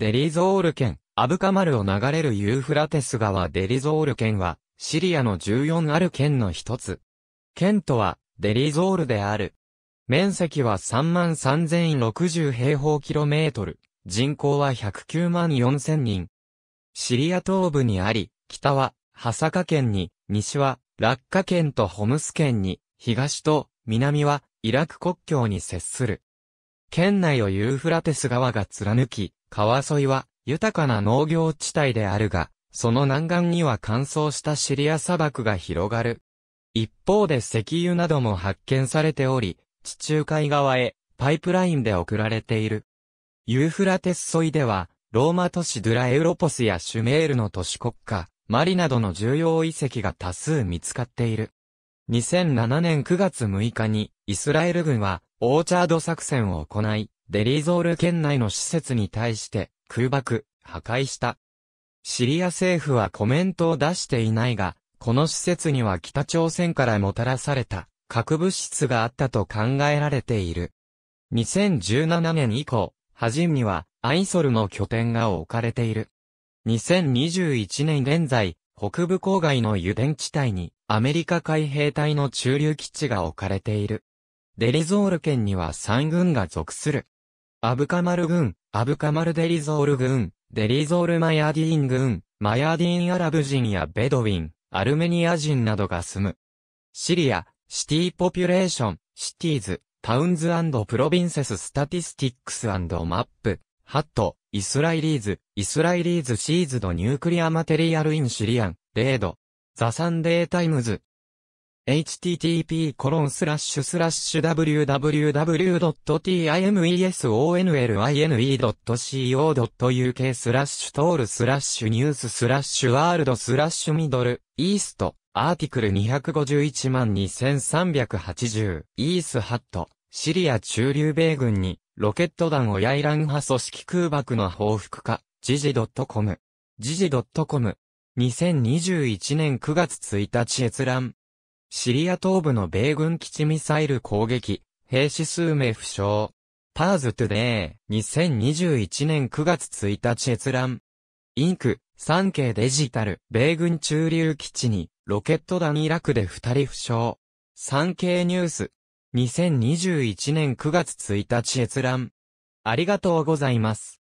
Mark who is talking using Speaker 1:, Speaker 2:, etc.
Speaker 1: デリゾール県、アブカマルを流れるユーフラテス川デリゾール県は、シリアの14ある県の一つ。県都は、デリゾールである。面積は33,060平方キロメートル。人口は109万4000人。シリア東部にあり、北は、ハサカ県に、西は、ラッカ県とホムス県に、東と、南は、イラク国境に接する。県内をユーフラテス川が貫き、川沿いは、豊かな農業地帯であるが、その南岸には乾燥したシリア砂漠が広がる。一方で石油なども発見されており、地中海側へパイプラインで送られている。ユーフラテス沿いでは、ローマ都市ドゥラエウロポスやシュメールの都市国家、マリなどの重要遺跡が多数見つかっている。2007年9月6日に、イスラエル軍は、オーチャード作戦を行い、デリゾール県内の施設に対して空爆、破壊した。シリア政府はコメントを出していないが、この施設には北朝鮮からもたらされた核物質があったと考えられている。2017年以降、ハジンには、アイソルの拠点が置かれている。2021年現在、北部郊外の油田地帯に、アメリカ海兵隊の駐留基地が置かれている。デリゾール県には3軍が属する。アブカマル軍、アブカマルデリゾール軍、デリゾールマヤディーン軍、マヤディーンアラブ人やベドウィン、アルメニア人などが住む。シリア、 City Population、Cities、Towns Provinces Statistics Map、ハット、 Israelis、Israelis seized nuclear material in Syrian、raid、The Sunday Times、http://www.timesonline.co.uk スラッシュ tol スラッシュニューススラッシュ world スラッシュ middle、east、article 251万2380、 ece ハット、シリア駐留米軍に、ロケット弾をやイラン派組織空爆の報復か、時事 .com、時事 .com、2021年9月1日閲覧。シリア東部の米軍基地ミサイル攻撃、兵士数名負傷。 Pars Today、2021年9月1日閲覧。 Inc、産経デジタル、米軍駐留基地に、ロケット弾イラクで2人負傷。産経ニュース。2021年9月1日閲覧。ありがとうございます。